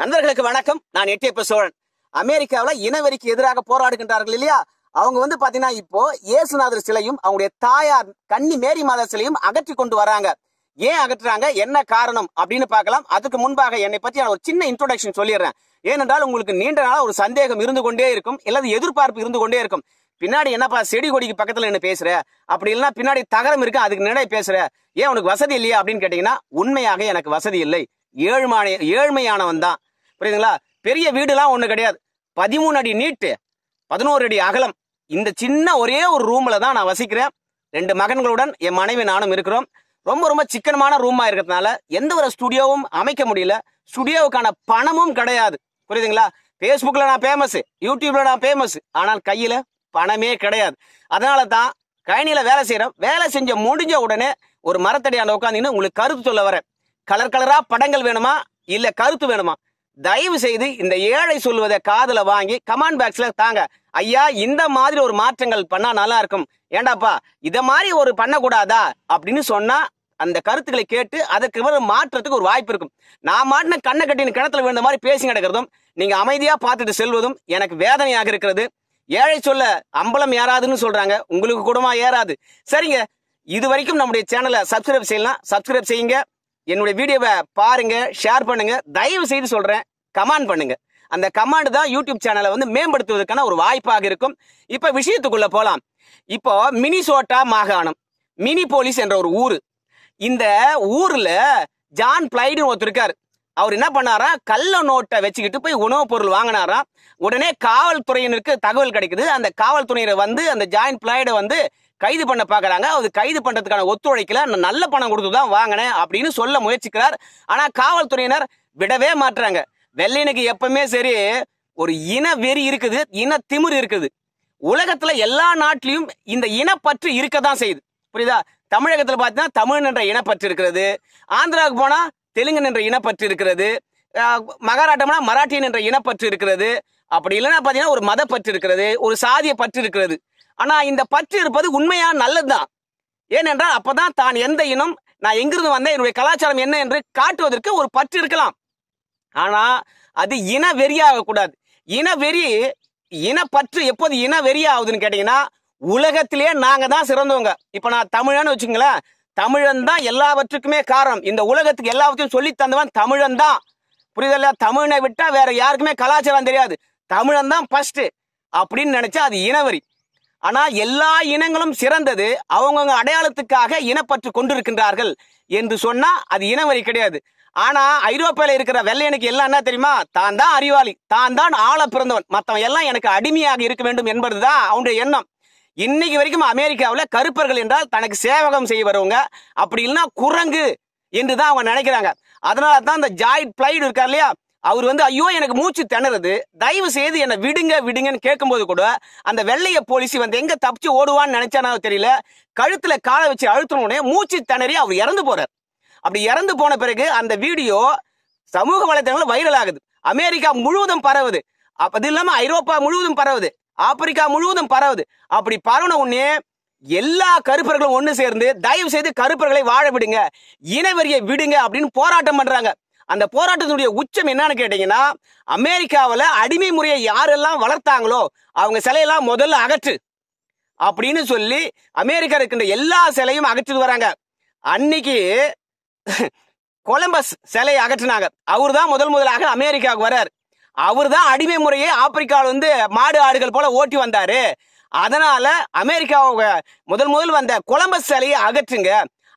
நண்பர்களுக்கு வணக்கம். நான் எட்டியப்ப சோழன். அமெரிக்காவில் இனவெறிக்கு எதிராக போராடுகின்றார்கள் இல்லையா? அவங்க வந்து பாத்தீங்கன்னா இப்போ இயேசுநாதர் சிலையும் அவங்களுடைய தாயார் கன்னி மேரி மாதா சிலையும் அகற்றி கொண்டு வராங்க. ஏன் அகற்றுறாங்க? என்ன காரணம்? அப்படின்னு பார்க்கலாம். அதுக்கு முன்பாக என்னை பற்றி நான் ஒரு சின்ன இன்ட்ரோடக்ஷன் சொல்லிடுறேன். ஏனென்றால் உங்களுக்கு நீண்ட நாளாக ஒரு சந்தேகம் இருந்து கொண்டே இருக்கும். இல்லாத எதிர்பார்ப்பு இருந்து கொண்டே இருக்கும். பின்னாடி என்னப்பா செடி கொடிக்கு பக்கத்துல என்ன பேசுற? அப்படி இல்லைன்னா பின்னாடி தகரம் இருக்கு அதுக்கு நினை பேசுற. ஏன் உனக்கு வசதி இல்லையா அப்படின்னு கேட்டீங்கன்னா உண்மையாக எனக்கு வசதி இல்லை. ஏழ்மான ஏழ்மையானவன் தான். புரியுதுங்களா? பெரிய வீடுலாம் ஒன்றும் கிடையாது. பதிமூணு அடி நீட்டு பதினோரு அடி அகலம். இந்த சின்ன ஒரே ஒரு ரூமில் தான் நான் வசிக்கிறேன். ரெண்டு மகன்களுடன் என் மனைவி நானும் இருக்கிறோம். ரொம்ப ரொம்ப சிக்கனமான ரூமாக இருக்கிறதுனால எந்த ஒரு ஸ்டுடியோவும் அமைக்க முடியல. ஸ்டுடியோவுக்கான பணமும் கிடையாது. புரியுதுங்களா? ஃபேஸ்புக்கில் நான் ஃபேமஸ் யூடியூப்பில் நான் ஃபேமஸ் ஆனால் கையில் பணமே கிடையாது. அதனால தான் கழனியில் வேலை செய்கிறோம் வேலை செஞ்ச முடிஞ்ச உடனே ஒரு மரத்தடியாண்ட உட்காந்துன்னு உங்களுக்கு கருத்து சொல்ல வரேன். கலர் கலராக படங்கள் வேணுமா? இல்லை கருத்து வேணுமா? தயவு செய்து இந்த ஏழை சொல்வதை காதல வாங்கி கமெண்ட் பாக்ஸ்ல தாங்க. ஐயா இந்த மாதிரி ஒரு மாற்றங்கள் பண்ணா நல்லா இருக்கும். ஏண்டாப்பா இத மாதிரி ஒரு பண்ணக்கூடாதா? அப்படின்னு சொன்னா அந்த கருத்துக்களை கேட்டு அதற்கு ஒரு மாற்றத்துக்கு ஒரு வாய்ப்பு இருக்கும். நான் மாட்டின கண்ணை கட்டின கிணத்துல விழுந்த மாதிரி பேசி கிடக்கிறதும் நீங்க அமைதியா பார்த்துட்டு செல்வதும் எனக்கு வேதனையாக இருக்கிறது. ஏழை சொல்ல அம்பலம் ஏறாதுன்னு சொல்றாங்க. உங்களுக்கு கூடமா ஏறாது. சரிங்க இது வரைக்கும் நம்முடைய சேனலை சப்ஸ்கிரைப் செய்யலாம். சப்ஸ்கிரைப் செய்யுங்க. என்னுடைய வீடியோவை பாருங்க ஷேர் பண்ணுங்க தயவு செய்து சொல்றேன் கமெண்ட் பண்ணுங்க. அந்த கமாண்ட் தான் யூடியூப் சேனலை வந்து மேம்படுத்துவதற்கான ஒரு வாய்ப்பாக இருக்கும். இப்ப விஷயத்துக்குள்ள போலாம். இப்போ மினிசோட்டா மாகாணம் மினி போலீஸ் என்ற ஒரு ஊர். இந்த ஊர்ல ஜான் பிளைடுன்னு ஒருத்தர் இருக்காரு. அவர் என்ன பண்ணாரா கள்ள நோட்டை வச்சுக்கிட்டு போய் உணவுப் பொருள் வாங்கினாராம். உடனே காவல்துறையினருக்கு தகவல் கிடைக்குது. அந்த காவல்துறையினர் வந்து அந்த ஜாயின் பிளைடை வந்து கைது பண்ண பாக்குறாங்க. அது கைது பண்றதுக்கான ஒத்துழைக்கல. நான் நல்ல பணம் கொடுத்து தான் வாங்கினேன் அப்படின்னு சொல்ல முயற்சிக்கிறார். ஆனா காவல்துறையினர் விடவே மாட்டுறாங்க வெள்ளையனுக்கு எப்பவுமே சரி ஒரு இன வெறி இருக்குது இன திமிர் இருக்குது. உலகத்துல எல்லா நாட்டிலையும் இந்த இனப்பற்று இருக்க தான் செய்யுது. புரியுதா? தமிழகத்துல பாத்தீங்கன்னா தமிழ் என்ற இனப்பற்று இருக்கிறது. ஆந்திராவுக்கு போனா தெலுங்கன் என்ற இனப்பற்று இருக்கிறது. மகாராட்டம்னா மராட்டியன் என்ற இனப்பற்று இருக்கிறது. அப்படி இல்லைன்னா பார்த்தீங்கன்னா ஒரு மதப்பற்று இருக்கிறது ஒரு சாதிய பற்று இருக்கிறது. ஆனா இந்த பற்று இருப்பது உண்மையா நல்லதுதான். ஏனென்றால் அப்பதான் தான் எந்த இனம் நான் எங்கிருந்து வந்தேன் என்னுடைய கலாச்சாரம் என்ன என்று காட்டுவதற்கு ஒரு பற்று இருக்கலாம். ஆனா அது இன வெறியாக கூடாது. இன வெறி இனப்பற்று எப்போது இன வெறி ஆகுதுன்னு கேட்டீங்கன்னா உலகத்திலேயே நாங்க தான் சிறந்தவங்க. இப்ப நான் தமிழன்னு வச்சுங்களேன் தமிழன் தான் எல்லாவற்றுக்குமே காரணம். இந்த உலகத்துக்கு எல்லாவற்றையும் சொல்லி தந்தவன் தமிழன் தான். புரியுதல்ல? தமிழனை விட்டா வேற யாருக்குமே கலாச்சாரம் தெரியாது. தமிழன் தான் ஃபர்ஸ்ட் அப்படின்னு நினைச்சா அது இனவெறி. ஆனா எல்லா இனங்களும் சிறந்தது அவங்கவுங்க அடையாளத்துக்காக இனப்பற்று கொண்டிருக்கின்றார்கள் என்று சொன்னா அது இனவரி கிடையாது. ஆனா ஐரோப்பால இருக்கிற வெள்ளையனுக்கு எல்லாம் என்ன தெரியுமா? தான் தான் அறிவாளி தான் தான் ஆள பிறந்தவன். மத்தவன் எல்லாம் எனக்கு அடிமையாக இருக்க வேண்டும் என்பதுதான் அவனுடைய எண்ணம். இன்னைக்கு வரைக்கும் அமெரிக்காவில் கருப்பர்கள் என்றால் தனக்கு சேவகம் செய்ய வருவங்க. அப்படி இல்லைன்னா குரங்கு என்று தான் அவங்க நினைக்கிறாங்க. அதனால தான் இந்த ஜாயிட் பிளைடு இருக்கார் இல்லையா? அவர் வந்து ஐயோ எனக்கு மூச்சு திணறுது. தயவு செய்து என்னை விடுங்க விடுங்கன்னு கேட்கும்போது கூட அந்த வெள்ளைய போலீஸ் வந்து எங்க தப்பிச்சு ஓடுவான்னு நினைச்சானா தெரியல. கழுத்துல காலை வச்சு அழுத்தின மூச்சு திணறி அவர் இறந்து போறார். அப்படி இறந்து போன பிறகு அந்த வீடியோ சமூக வலைத்தளங்களில் வைரல் ஆகுது. அமெரிக்கா முழுவதும் பரவுது. அது இல்லாம ஐரோப்பா முழுவதும் பரவுது. ஆப்பிரிக்கா முழுவதும் பரவுது. அப்படி பரவன உடனே எல்லா கருப்பர்களும் ஒன்று சேர்ந்து தயவு செய்து கருப்பர்களை வாழ விடுங்க. இனவெறியை விடுங்க அப்படின்னு போராட்டம் பண்றாங்க. அந்த போராட்டத்தினுடைய உச்சம் என்னன்னு கேட்டீங்கன்னா அமெரிக்காவில் அடிமை முறையை யாரெல்லாம் வளர்த்தாங்களோ அவங்க சிலையெல்லாம் முதல்ல அகற்று. அப்படின்னு சொல்லி அமெரிக்கா இருக்கின்ற எல்லா சிலையும் அகற்றிட்டு வராங்க. அன்னைக்கு கொலம்பஸ் சிலையை அகற்றினாங்க. அவர் தான் முதல் முதலாக அமெரிக்காவுக்கு வர்றார். அவர் தான் அடிமை முறையை ஆப்பிரிக்காவில் வந்து மாடு ஆடுகள் போல ஓட்டி வந்தாரு. அதனால அமெரிக்காவை முதல் முதல் வந்த கொலம்பஸ் சிலையை அகற்றுங்க.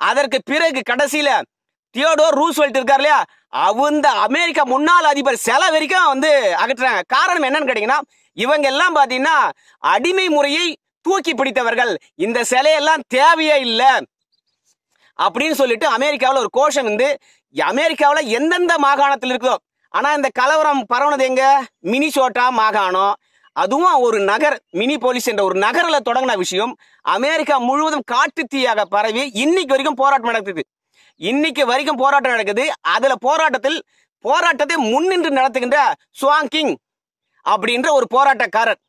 அதற்கு பிறகு கடைசியில தியோடோர் ரூஸ்வெல்ட் இருக்கார் இல்லையா? அவந்த அமெரிக்கா முன்னாள் அதிபர் சிலை வரைக்கும் வந்து அகற்றுறாங்க. காரணம் என்னன்னு கேட்டீங்கன்னா இவங்க எல்லாம் பாத்தீங்கன்னா அடிமை முறையை தூக்கி பிடித்தவர்கள். இந்த சிலையெல்லாம் தேவையே இல்லை. அப்படின்னு சொல்லிட்டு அமெரிக்காவில் ஒரு கோஷம் வந்து அமெரிக்காவில் எந்தெந்த மாகாணத்தில் இருக்குதோ ஆனா இந்த கலவரம் பரவுனது எங்க? மினிசோட்டா மாகாணம். அதுவும் ஒரு நகர் மினி போலீஸ் என்ற ஒரு நகரில் தொடங்கின விஷயம். அமெரிக்கா முழுவதும் காட்டு தீயாக பரவி இன்னைக்கு வரைக்கும் போராட்டம் நடக்குது. இன்னைக்கு வரைக்கும் போராட்டம் நடக்குது. அதுல போராட்டத்தில் போராட்டத்தை முன்னின்று நடத்துகின்ற சுவாங்கிங் அப்படின்ற ஒரு போராட்டக்காரர்.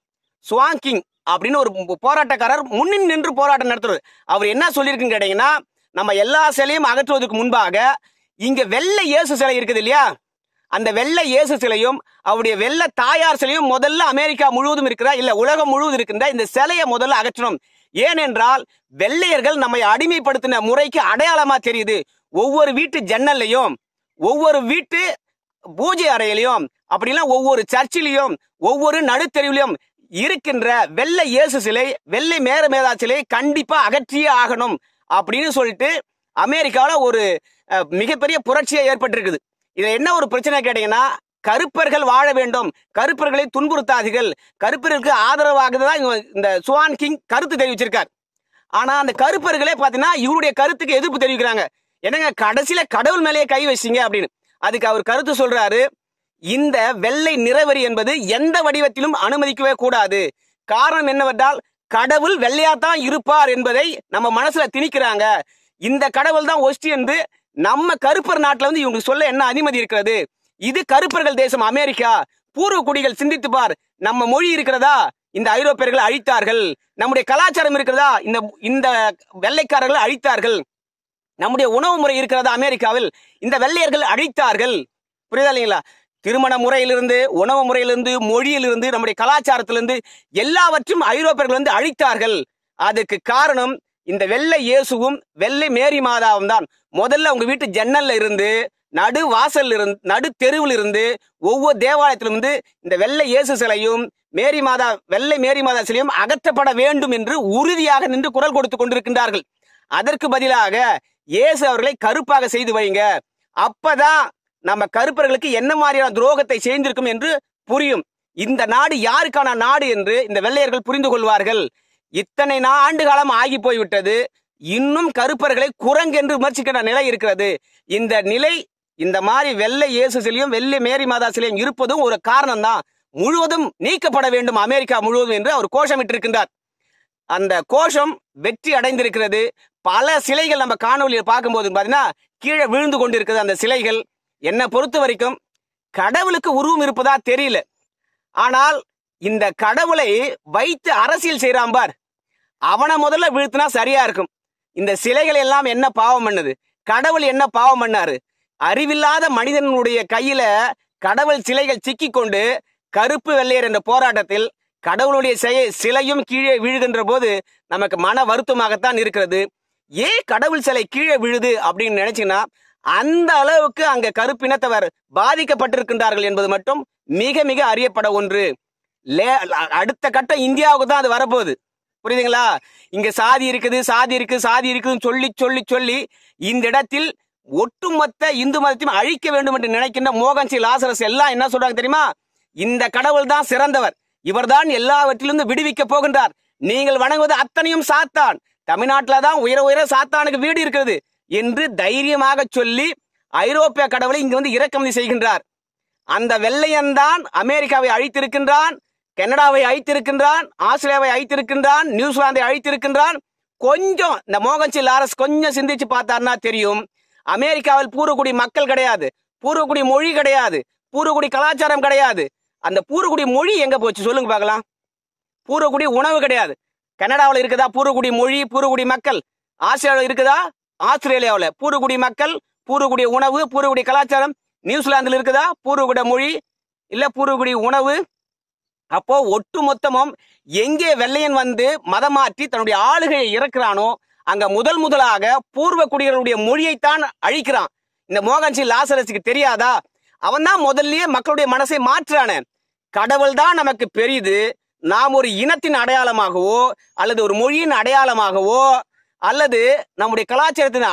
சுவாங்கிங் அப்படின்னு ஒரு போராட்டக்காரர் முன்னின் நின்று போராட்டம் நடத்துறது அவர் என்ன சொல்லியிருக்குன்னு கேட்டீங்கன்னா நம்ம எல்லா சிலையும் அகற்றுவதற்கு முன்பாக இங்க வெள்ளை இயேசு சிலை இருக்குது இல்லையா? அந்த வெள்ளை இயேசு சிலையும் அவருடைய வெள்ளை தாயார் சிலையும் முதல்ல அமெரிக்கா முழுவதும் இருக்கிற இல்ல உலகம் முழுவதும் இருக்கின்ற இந்த சிலையை முதல்ல அகற்றணும். ஏனென்றால் வெள்ளையர்கள் நம்மை அடிமைப்படுத்தின முறைக்கு அடையாளமா தெரியுது. ஒவ்வொரு வீட்டு ஜன்னல்லையும் ஒவ்வொரு வீட்டு பூஜை அறையிலையும் அப்படிலாம் ஒவ்வொரு சர்ச்சிலையும் ஒவ்வொரு நடுத்தெருவிலையும் இருக்கின்ற வெள்ளை இயேசு சிலை வெள்ளை மேர மேதா சிலை கண்டிப்பா அகற்றியே ஆகணும் அப்படின்னு சொல்லிட்டு அமெரிக்காவில் ஒரு மிகப்பெரிய புரட்சியை ஏற்பட்டிருக்குது. இதுல என்ன ஒரு பிரச்சனை கேட்டீங்கன்னா கருப்பர்கள் வாழ வேண்டும் கருப்பர்களை துன்புறுத்தாதீர்கள் கருப்பர்களுக்கு ஆதரவாக தான் இவங்க- இந்த சுவான் கிங் கருத்து தெரிவிச்சிருக்கார். ஆனா அந்த கருப்பர்களே பாத்தீங்கன்னா இவருடைய கருத்துக்கு எதிர்ப்பு தெரிவிக்கிறாங்க. என்னங்க கடைசியில கடவுள் மேலேயே கை வச்சிங்க அப்படின்னு. அதுக்கு அவர் கருத்து சொல்றாரு இந்த வெள்ளை நிறவரி என்பது எந்த வடிவத்திலும் அனுமதிக்கவே கூடாது. காரணம் என்னவென்றால் கடவுள் வெள்ளையாத்தான் இருப்பார் என்பதை நம்ம மனசுல திணிக்கிறாங்க. இந்த கடவுள் தான் ஒஸ்டி என்று நம்ம கருப்பர் நாட்டுல வந்து இவங்க சொல்ல என்ன அனுமதி இருக்கிறது? இது கருப்பர்கள் தேசம் அமெரிக்கா. பூர்வ குடிகள் சிந்தித்து பார் நம்ம மொழி இருக்கிறதா? இந்த ஐரோப்பியர்கள் அழித்தார்கள். நம்முடைய கலாச்சாரம் இருக்கிறதா? இந்த இந்த வெள்ளைக்காரர்கள் அழித்தார்கள். நம்முடைய உணவு முறை இருக்கிறதா அமெரிக்காவில். இந்த வெள்ளையர்கள் அழித்தார்கள் புரியுதா இல்லைங்களா? திருமண முறையிலிருந்து உணவு முறையிலிருந்து மொழியிலிருந்து நம்முடைய கலாச்சாரத்திலிருந்து எல்லாவற்றும் ஐரோப்பியர்கள் வந்து அழித்தார்கள். அதுக்கு காரணம் இந்த வெள்ளை இயேசுவும் வெள்ளை மேரி மாதாவும் தான். முதல்ல உங்க வீட்டு ஜன்னல்ல இருந்து நடு வாசல் இருந்து நடு தெருவில் இருந்து ஒவ்வொரு தேவாலயத்திலிருந்து இந்த வெள்ளை இயேசு சிலையும் மேரி மாதா வெள்ளை மேரி மாதா சிலையும் அகற்றப்பட வேண்டும் என்று உறுதியாக நின்று குரல் கொடுத்து கொண்டிருக்கின்றார்கள். அதற்கு பதிலாக இயேசு அவர்களை கருப்பாக செய்து வைங்க. அப்பதான் நம்ம கருப்பர்களுக்கு என்ன மாதிரியான துரோகத்தை செய்திருக்கும் என்று புரியும். இந்த நாடு யாருக்கான நாடு என்று இந்த வெள்ளையர்கள் புரிந்து கொள்வார்கள். இத்தனை நா- ஆண்டு காலம் ஆகி போய்விட்டது. இன்னும் கருப்பர்களை குரங்கு என்று விமர்சிக்கிற நிலை இருக்கிறது. இந்த நிலை இந்த மாதிரி வெள்ளை இயேசு சிலையும் வெள்ளை மேரி மாதா சிலையும் இருப்பதும் ஒரு காரணம் தான் முழுவதும் நீக்கப்பட வேண்டும் அமெரிக்கா முழுவதும் என்று அவர் கோஷமிட்டிருக்கின்றார். அந்த கோஷம் வெற்றி அடைந்திருக்கிறது. பல சிலைகள் நம்ம காணொலியில் பார்க்கும்போது பார்த்தீங்கன்னா கீழே விழுந்து கொண்டிருக்குது அந்த சிலைகள். என்னை பொறுத்த வரைக்கும் கடவுளுக்கு உருவம் இருப்பதா தெரியல. ஆனால் இந்த கடவுளை வைத்து அரசியல் செய்கிறான் பார். அவனை முதல்ல வீழ்த்தினா சரியா இருக்கும். இந்த சிலைகள் எல்லாம் என்ன பாவம் பண்ணுது? கடவுள் என்ன பாவம் பண்ணாரு? அறிவில்லாத மனிதனுடைய கையில கடவுள் சிலைகள் சிக்கி கொண்டு கருப்பு வெள்ளையர் என்ற போராட்டத்தில் கடவுளுடைய சிலையும் கீழே விழுகின்ற போது நமக்கு மன வருத்தமாகத்தான் இருக்கிறது. ஏன் கடவுள் சிலை கீழே விழுது அப்படின்னு நினைச்சீங்கன்னா அந்த அளவுக்கு அங்க கருப்பினத்தவர் பாதிக்கப்பட்டிருக்கின்றார்கள் என்பது மட்டும் மிக மிக அறியப்பட ஒன்று. லே- அடுத்த கட்டம் இந்தியாவுக்கு தான் அது வரப்போகுது. புரியுதுங்களா? இங்க சாதி இருக்குது சாதி இருக்கு சாதி இருக்குதுன்னு சொல்லி சொல்லி சொல்லி இந்த இடத்தில் ஒட்டுமொத்த இந்து மதத்தையும் அழிக்க வேண்டும் என்று நினைக்கின்ற மோகன் சி. லாசரஸ் எல்லாம் என்ன சொல்றாங்க தெரியுமா? இந்த கடவுள் தான் சிறந்தவர். இவர்தான் எல்லாவற்றிலிருந்து விடுவிக்க போகின்றார். நீங்கள் வணங்குவது அத்தனையும் சாத்தான். தமிழ்நாட்டில் தான் உயர உயர சாத்தானுக்கு வீடு இருக்கிறது என்று தைரியமாக சொல்லி ஐரோப்பிய கடவுளை இங்கு வந்து இறக்குமதி செய்கின்றார். அந்த வெள்ளையன் தான் அமெரிக்காவை அழித்திருக்கின்றான் கனடாவை அழித்திருக்கின்றான் ஆஸ்திரேலியாவை அழித்திருக்கின்றான் நியூசிலாந்தை அழித்திருக்கின்றான். கொஞ்சம் இந்த மோகன்சி லாரஸ் கொஞ்சம் சிந்திச்சு பார்த்தாருன்னா தெரியும். அமெரிக்காவில் பூர்வகுடி மக்கள் கிடையாது பூர்வக்குடி மொழி கிடையாது பூர்வகுடி கலாச்சாரம் கிடையாது. அந்த பூர்வகுடி மொழி எங்க போச்சு? சொல்லுங்க பார்க்கலாம். பூர்வகுடி உணவு கிடையாது. கனடாவில் இருக்குதா? பூர்வகுடி மொழி பூர்வகுடி மக்கள். ஆஸ்திரேலியாவில் இருக்குதா? ஆஸ்திரேலியாவில். பூர்வகுடி மக்கள் பூர்வகுடி உணவு பூர்வகுடி கலாச்சாரம். நியூசிலாந்தில் இருக்குதா? பூர்வகுட மொழி. இல்லை பூர்வகுடி உணவு. அப்போ ஒட்டு மொத்தமும் எங்கே வெள்ளையன் வந்து மதம் மாற்றி தன்னுடைய ஆளுகையை இறக்குறானோ அங்க முதல் முதலாக பூர்வ குடிகளுடைய மொழியைத்தான் அழிக்கிறான். இந்த மோகன்சி லாசரஸுக்கு தெரியாதா? அவன் தான் முதல்லயே மக்களுடைய மனசை மாற்றுறானே. கடவுள் தான் நமக்கு பெரியது நாம் ஒரு இனத்தின் அடையாளமாகவோ அல்லது ஒரு மொழியின் அடையாளமாகவோ அல்லது நம்முடைய கலாச்சாரத்தின்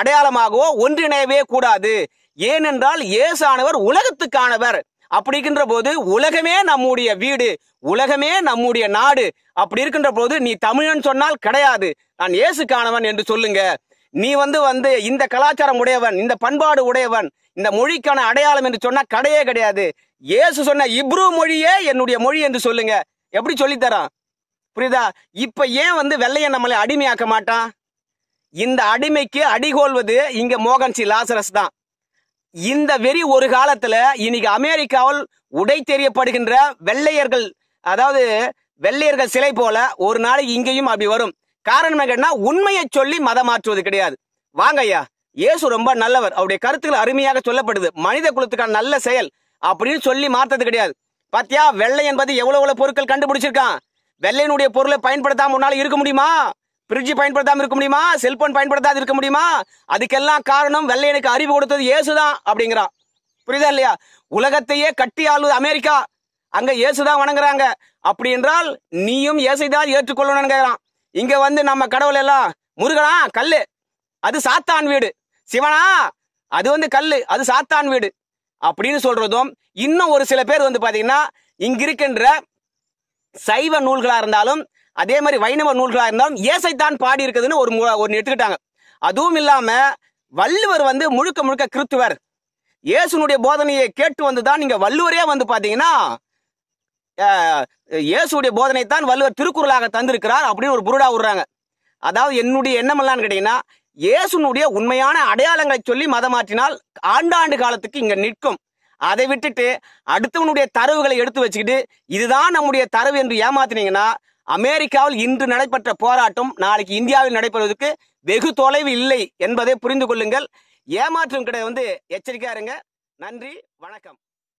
அடையாளமாகவோ ஒன்றிணையவே கூடாது. ஏனென்றால் இயேசானவர் உலகத்துக்கானவர். அப்படிங்கின்ற போது உலகமே நம்முடைய வீடு உலகமே நம்முடைய நாடு. அப்படி இருக்கின்ற போது நீ தமிழன் சொன்னால் கிடையாது. நான் இயேசுக்கானவன் என்று சொல்லுங்க. நீ வந்து வந்து இந்த கலாச்சாரம் உடையவன் இந்த பண்பாடு உடையவன் இந்த மொழிக்கான அடையாளம் என்று சொன்னா கிடையே கிடையாது. இயேசு சொன்ன இப்ரூ மொழியே என்னுடைய மொழி என்று சொல்லுங்க. எப்படி சொல்லித்தரான் புரியுதா? இப்ப ஏன் வந்து வெள்ளையன் நம்மளை அடிமையாக்க மாட்டான்? இந்த அடிமைக்கு அடிகோல்வது இங்க மோகன்சி லாசரஸ் தான். இந்த வெறி ஒரு காலத்துல இன்னைக்கு அமெரிக்காவில் உடை தெரியப்படுகின்ற வெள்ளையர்கள் அதாவது வெள்ளையர்கள் சிலை போல ஒரு நாளைக்கு இங்கேயும் அப்படி வரும். காரணம் என்ன உண்மையை சொல்லி மதம் மாற்றுவது கிடையாது. வாங்க ஐயா இயேசு ரொம்ப நல்லவர். அவருடைய கருத்துக்கள் அருமையாக சொல்லப்படுது. மனித குலத்துக்கான நல்ல செயல் அப்படின்னு சொல்லி மாத்தது கிடையாது. பாத்தியா வெள்ளை என்பது எவ்வளவு எவ்வளவு பொருட்கள் கண்டுபிடிச்சிருக்கான்? வெள்ளையினுடைய பொருளை பயன்படுத்தாம உன்னால இருக்க முடியுமா? பிரிட்ஜ் பயன்படுத்தாம இருக்க முடியுமா? செல்போன் பயன்படுத்தாது இருக்க முடியுமா? அதுக்கெல்லாம் காரணம் வெள்ளையனுக்கு அறிவு கொடுத்தது இயேசுதான் அப்படிங்கிறான். புரியுதா இல்லையா? உலகத்தையே கட்டி ஆளுவது அமெரிக்கா. அங்க இயேசுதான் வணங்குறாங்க. அப்படி என்றால் நீயும் இயேசுதான் ஏற்றுக்கொள்ளணும்னு கேக்குறான் இங்க வந்து நம்ம கடவுள் எல்லாம் முருகனா கல்லு. அது சாத்தான் வீடு. சிவனா அது வந்து கல்லு. அது சாத்தான் வீடு. அப்படின்னு சொல்றதும் இன்னும் ஒரு சில பேர் வந்து பாத்தீங்கன்னா இங்க இருக்கின்ற சைவ நூல்களா இருந்தாலும் அதே மாதிரி வைணவ நூல்களா இருந்தாலும் ஏசைத்தான் பாடி இருக்குதுன்னு ஒரு ஒன்று ஒன்னு எடுத்துக்கிட்டாங்க. அதுவும் இல்லாம வள்ளுவர் வந்து முழுக்க முழுக்க கிறித்துவர். இயேசுனுடைய போதனையை கேட்டு வந்து தான் நீங்க வள்ளுவரே வந்து பாத்தீங்கன்னா இயேசுடைய போதனை தான் வள்ளுவர் திருக்குறளாக தந்திருக்கிறார் அப்படின்னு ஒரு புருடா விடுறாங்க அதாவது என்னுடைய எண்ணம் எல்லாம் கேட்டீங்கன்னா இயேசுனுடைய உண்மையான அடையாளங்களை சொல்லி மதம் மாற்றினால் ஆண்டாண்டு காலத்துக்கு இங்க நிற்கும். அதை விட்டுட்டு அடுத்தவனுடைய தரவுகளை எடுத்து வச்சுக்கிட்டு இதுதான் நம்முடைய தரவு என்று ஏமாத்தினீங்கன்னா அமெரிக்காவில் இன்று நடைபெற்ற போராட்டம் நாளைக்கு இந்தியாவில் நடைபெறுவதற்கு வெகு தொலைவு இல்லை என்பதை புரிந்து கொள்ளுங்கள். ஏமாற்றம் கிடையாது. வந்து எச்சரிக்கையா இருங்க. நன்றி. வணக்கம்.